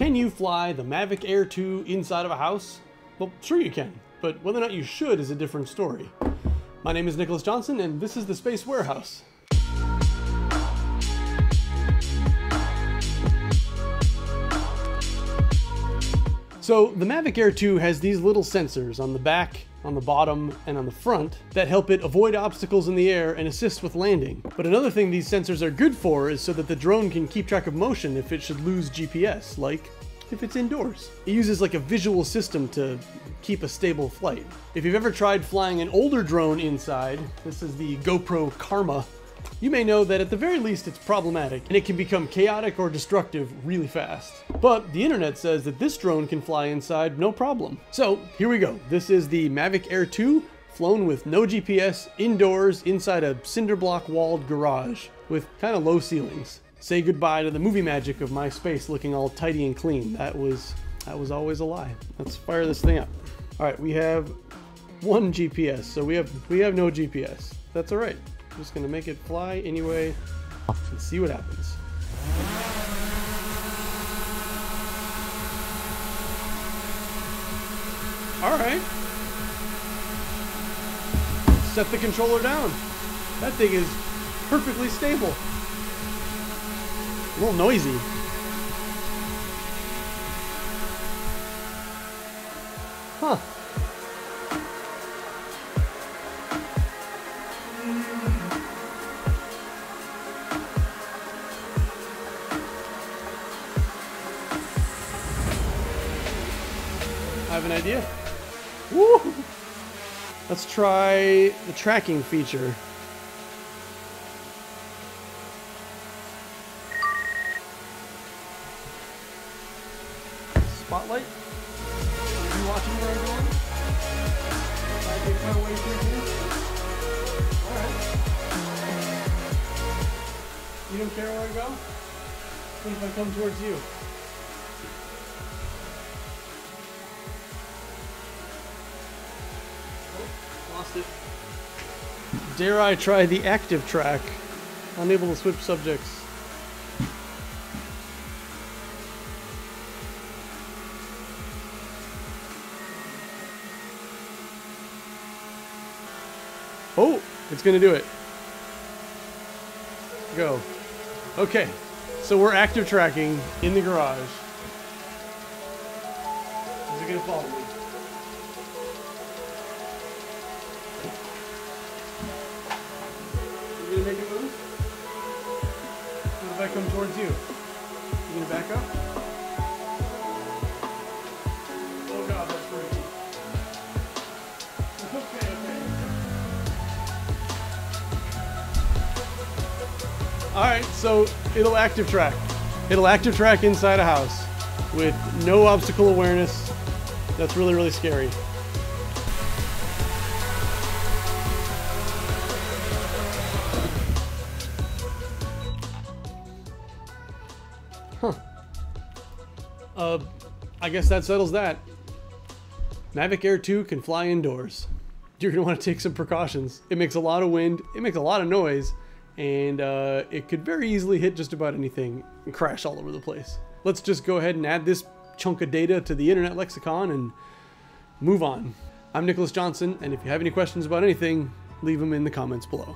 Can you fly the Mavic Air 2 inside of a house? Well, sure you can, but whether or not you should is a different story. My name is Nicholas Johnson, and this is the Space Warehouse. So the Mavic Air 2 has these little sensors on the back, on the bottom, and on the front that help it avoid obstacles in the air and assist with landing. But another thing these sensors are good for is so that the drone can keep track of motion if it should lose GPS, like if it's indoors. It uses like a visual system to keep a stable flight. If you've ever tried flying an older drone inside, this is the GoPro Karma you may know that at the very least it's problematic, and it can become chaotic or destructive really fast. But the internet says that this drone can fly inside no problem. So here we go. This is the Mavic Air 2 flown with no GPS, indoors, inside a cinder block walled garage with kind of low ceilings. Say goodbye to the movie magic of my space looking all tidy and clean. That was that was always a lie. Let's fire this thing up. All right, we have one GPS, so we have we have no GPS. That's all right. I'm just gonna make it fly anyway and see what happens. All right. Set the controller down. That thing is perfectly stable. A little noisy. Huh. Have an idea. Woo! Let's try the tracking feature. Spotlight? Are you watching where I'm going? I through here. Alright. You don't care where I go? What if I come towards you? Lost it. Dare I try the active track? Unable to switch subjects. Oh, it's gonna do it. Go. Okay, so we're active tracking in the garage. Is it gonna follow me? Come towards you? You gonna back up? Oh god, that's freaky. Okay, okay. Alright, so it'll active track. It'll active track inside a house with no obstacle awareness. That's really, really scary. Huh. Uh, I guess that settles that. Mavic Air 2 can fly indoors. You're gonna want to take some precautions. It makes a lot of wind, it makes a lot of noise, and uh, it could very easily hit just about anything and crash all over the place. Let's just go ahead and add this chunk of data to the internet lexicon and move on. I'm Nicholas Johnson, and if you have any questions about anything, leave them in the comments below.